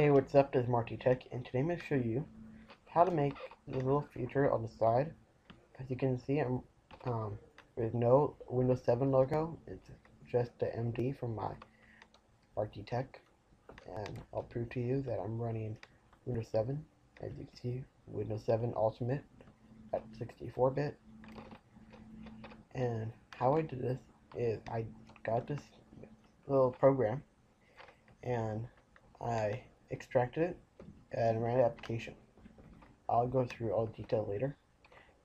Hey, what's up? This is MarkD Tech, and today I'm going to show you how to make the little feature on the side. As you can see, I'm um, there's no Windows 7 logo. It's just the MD from my MarkD Tech, and I'll prove to you that I'm running Windows 7. As you can see, Windows 7 Ultimate at 64-bit. And how I did this is I got this little program, and I extracted it and ran an application. I'll go through all the details later.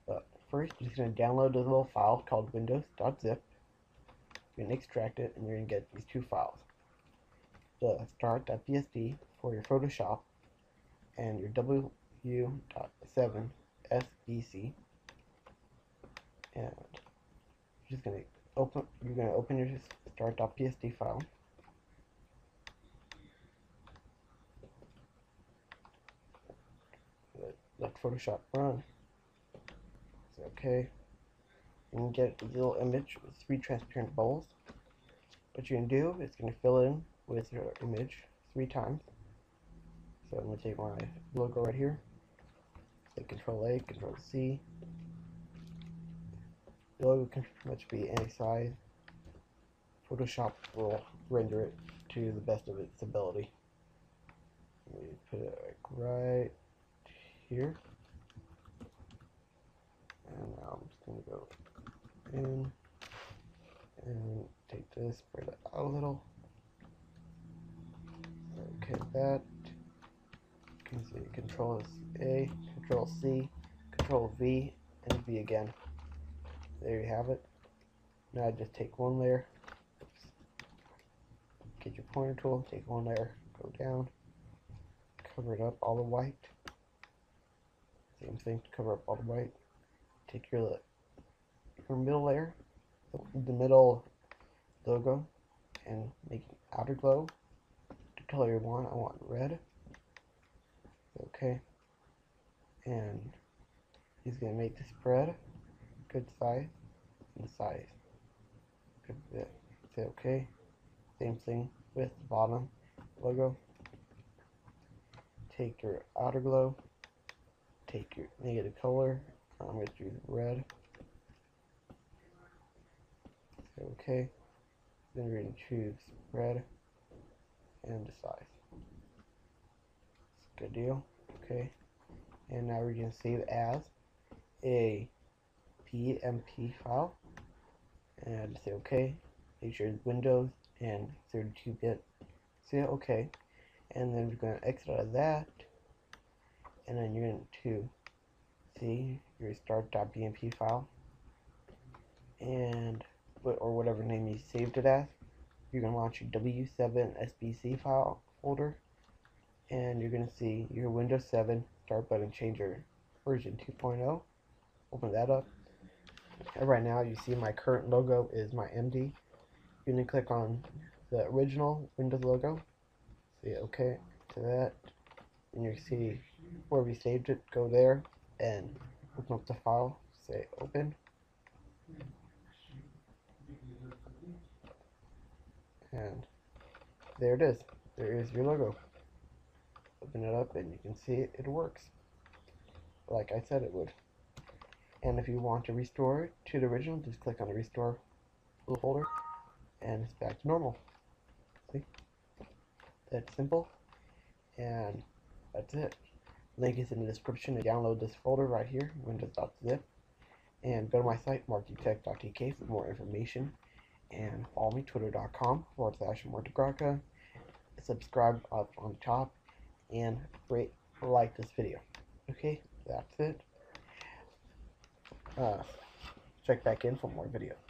But first, you're just going to download this little file called windows.zip. You're going to extract it, and you're going to get these two files. The start.psd for your Photoshop, and your w.7 SBC. And you're just going to open. You're going to open your start.psd file. let Photoshop run. It's okay. You can get a little image with three transparent bubbles. What you're going to do is going to fill in with your image three times. So I'm going to take my logo right here. Say Control A, Control C. The logo can pretty much be any size. Photoshop will render it to the best of its ability. Let me put it like right here. And to go in and take this, spread it out a little. Okay, that. You can see Control A, Control C, Control V, and V again. There you have it. Now I just take one layer, get your pointer tool, take one layer, go down, cover it up all the white. Same thing to cover up all the white. Take your your middle layer, the middle logo, and make outer glow. The color you want, I want red. Okay. And he's gonna make the spread good size and size. Good bit. Say okay. Same thing with the bottom logo. Take your outer glow take your negative color. I'm to choose red. Okay. Then we're going to choose spread and the size. Good deal. Okay. And now we're going to save as a BMP file. And say OK. Make sure it's Windows and 32-bit. Say OK. And then we're going to exit out of that and then you're going to see your start.bmp file and or whatever name you saved it as you're going to launch your w7 sbc file folder and you're going to see your windows 7 start button changer version 2.0 open that up. And right now you see my current logo is my md you're going to click on the original windows logo say okay to that and you see where we saved it, go there and open up the file, say open. And there it is. There is your logo. Open it up and you can see it, it works. Like I said it would. And if you want to restore it to the original, just click on the restore little folder and it's back to normal. See? That's simple. And that's it. Link is in the description to download this folder right here, windows.zip. And go to my site, markdtech.tk for more information. And follow me, twitter.com forward slash martygraka. Subscribe up on top. And rate like this video. Okay, that's it. Uh, check back in for more videos.